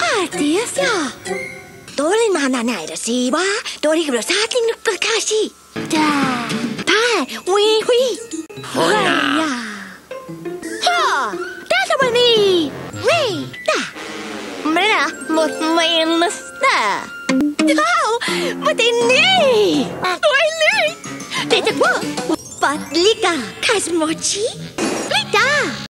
Artigas, ja. Tuolin mä näitä siivaa. Tuoli kyllä saatiin nyt kasi. Tää. Pää. Hui hui. Hoi ja. Ha. Tässä on niin. Hei. Tää. Minä mut mielestä. Wow. Mutta niin. Oi niin. Teitä kuo. Patlika. Kasmochi. Lita.